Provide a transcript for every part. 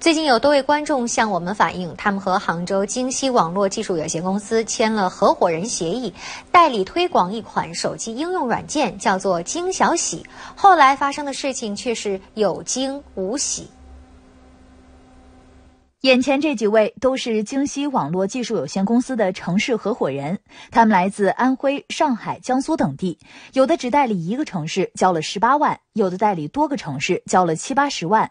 最近有多位观众向我们反映，他们和杭州京西网络技术有限公司签了合伙人协议，代理推广一款手机应用软件，叫做“京小喜”。后来发生的事情却是有惊无喜。眼前这几位都是京西网络技术有限公司的城市合伙人，他们来自安徽、上海、江苏等地，有的只代理一个城市，交了十八万；有的代理多个城市，交了七八十万。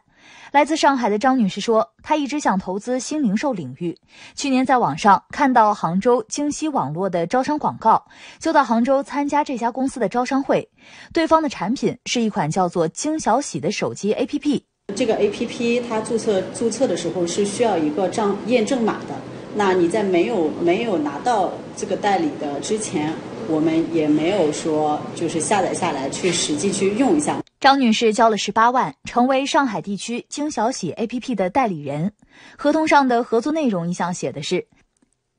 来自上海的张女士说：“她一直想投资新零售领域，去年在网上看到杭州京西网络的招商广告，就到杭州参加这家公司的招商会。对方的产品是一款叫做‘京小喜’的手机 APP。这个 APP 它注册注册的时候是需要一个账验证码的。那你在没有没有拿到这个代理的之前，我们也没有说就是下载下来去实际去用一下。”张女士交了十八万，成为上海地区京小喜 APP 的代理人。合同上的合作内容一项写的是，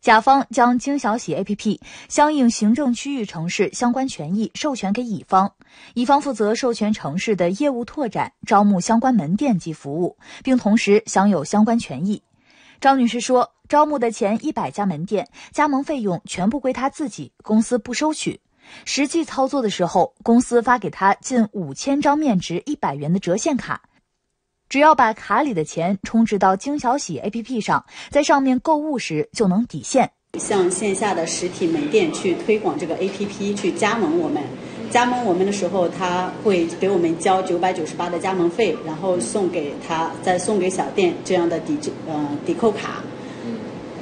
甲方将京小喜 APP 相应行政区域城市相关权益授权给乙方，乙方负责授权城市的业务拓展、招募相关门店及服务，并同时享有相关权益。张女士说，招募的前一百家门店加盟费用全部归她自己，公司不收取。实际操作的时候，公司发给她近五千张面值一百元的折现卡，只要把卡里的钱充值到京小喜 APP 上，在上面购物时就能抵现。向线下的实体门店去推广这个 APP，去加盟我们。加盟我们的时候，他会给我们交九百九十八的加盟费，然后送给他，再送给小店这样的抵呃抵扣卡。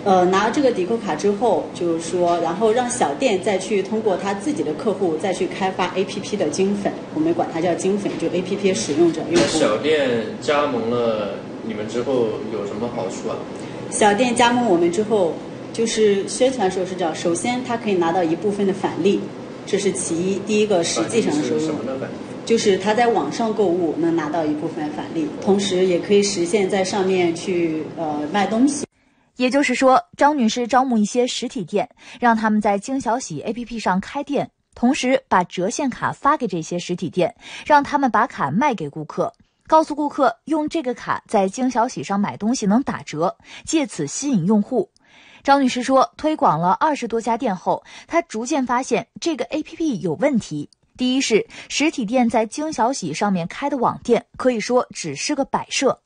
呃，拿这个抵扣卡之后，就是说，然后让小店再去通过他自己的客户再去开发 APP 的金粉，我们管它叫金粉，就 APP 使用者用户。小店加盟了你们之后有什么好处啊？小店加盟我们之后，就是宣传时候是这样：首先，他可以拿到一部分的返利，这是其一。第一个实际上的收入，就是他在网上购物能拿到一部分返利，同时也可以实现在上面去呃卖东西。也就是说，张女士招募一些实体店，让他们在京小喜 APP 上开店，同时把折现卡发给这些实体店，让他们把卡卖给顾客，告诉顾客用这个卡在京小喜上买东西能打折，借此吸引用户。张女士说，推广了二十多家店后，她逐渐发现这个 APP 有问题。第一是实体店在京小喜上面开的网店，可以说只是个摆设。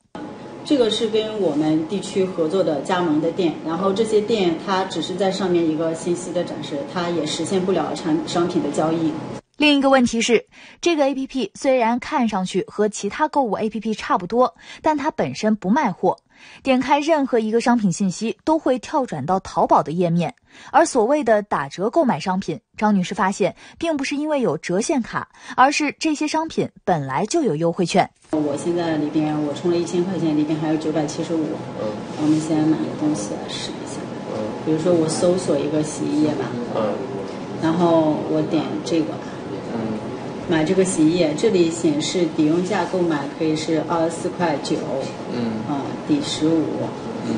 这个是跟我们地区合作的加盟的店，然后这些店它只是在上面一个信息的展示，它也实现不了产商品的交易。另一个问题是，这个 A P P 虽然看上去和其他购物 A P P 差不多，但它本身不卖货。点开任何一个商品信息，都会跳转到淘宝的页面。而所谓的打折购买商品，张女士发现，并不是因为有折现卡，而是这些商品本来就有优惠券。我现在里边我充了一千块钱，里边还有九百七十五。嗯，我们先买个东西来试一下。嗯，比如说我搜索一个洗衣液吧。嗯，然后我点这个。嗯，买这个洗衣液，这里显示抵用价购买可以是二十四块九。嗯，啊，抵十五。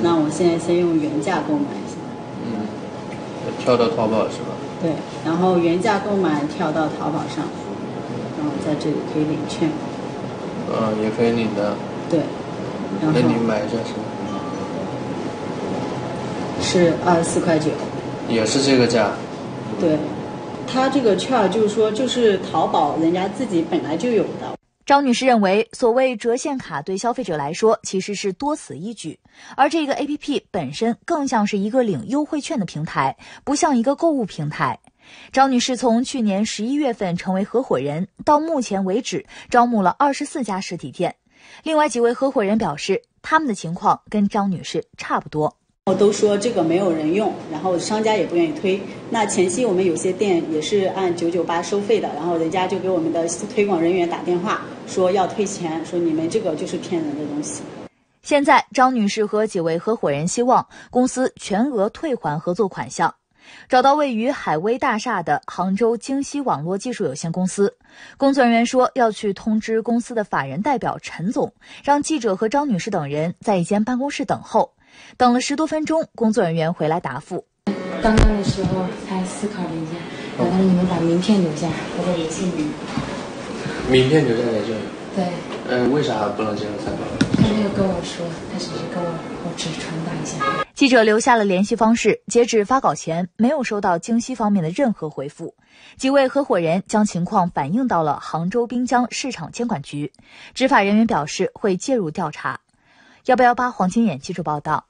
那我现在先用原价购买一下。嗯，跳到淘宝是吧？对，然后原价购买跳到淘宝上，然后在这里可以领券。嗯，也可以领的。对，那你买一下是？是二十四块九。也是这个价。对，他这个券就是说，就是淘宝人家自己本来就有的。张女士认为，所谓折现卡对消费者来说其实是多此一举，而这个 A P P 本身更像是一个领优惠券的平台，不像一个购物平台。张女士从去年十一月份成为合伙人，到目前为止招募了二十四家实体店。另外几位合伙人表示，他们的情况跟张女士差不多。都说这个没有人用，然后商家也不愿意推。那前期我们有些店也是按九九八收费的，然后人家就给我们的推广人员打电话说要退钱，说你们这个就是骗人的东西。现在张女士和几位合伙人希望公司全额退还合作款项。找到位于海威大厦的杭州京西网络技术有限公司，工作人员说要去通知公司的法人代表陈总，让记者和张女士等人在一间办公室等候。等了十多分钟，工作人员回来答复。刚刚的时候还思考了一下，我让你们把名片留下，我的联系你。名片留下在这里。对。嗯，为啥不能接受采访？他没有跟我说，他只是跟我，我只是传达一下。记者留下了联系方式，截止发稿前没有收到京西方面的任何回复。几位合伙人将情况反映到了杭州滨江市场监管局，执法人员表示会介入调查。幺八幺八黄金眼记者报道。